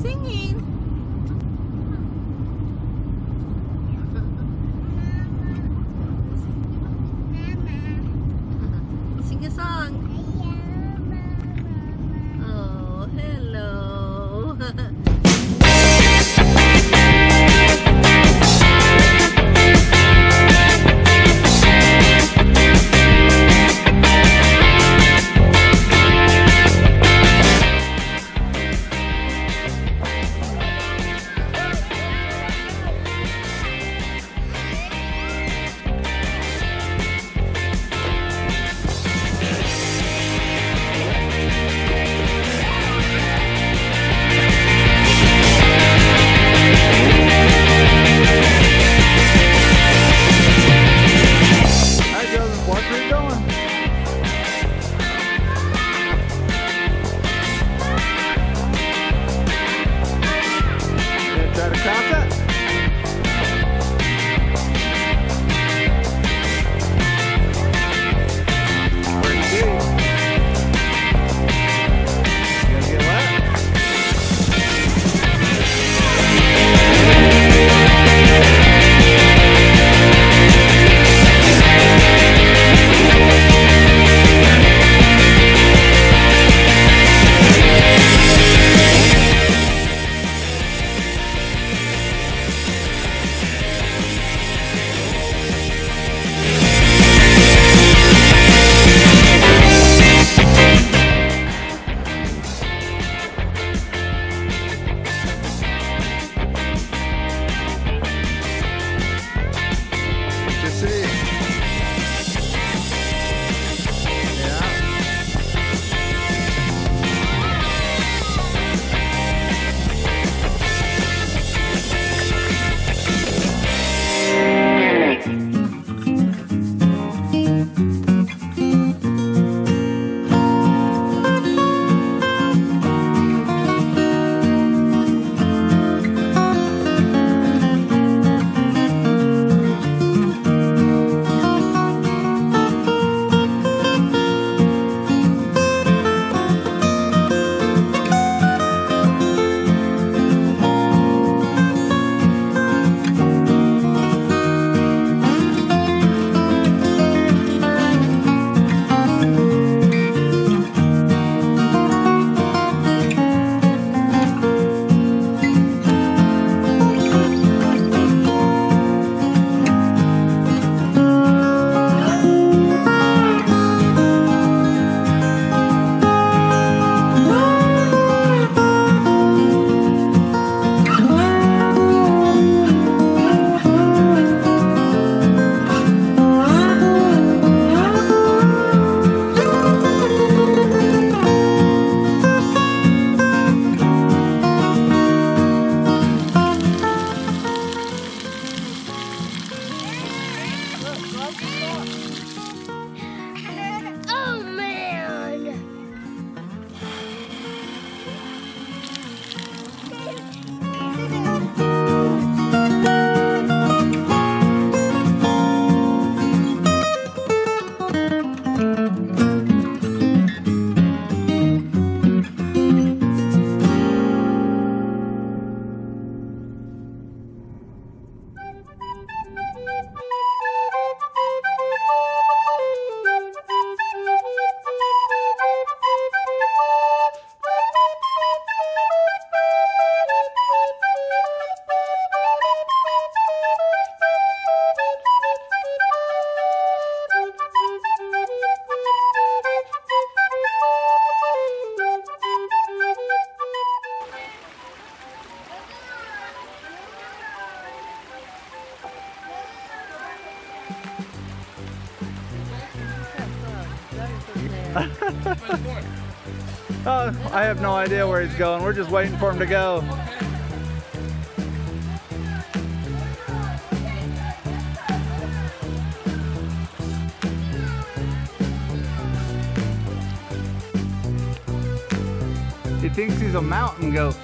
singing. Sing a song. Oh Oh, I have no idea where he's going. We're just waiting for him to go. He thinks he's a mountain goat.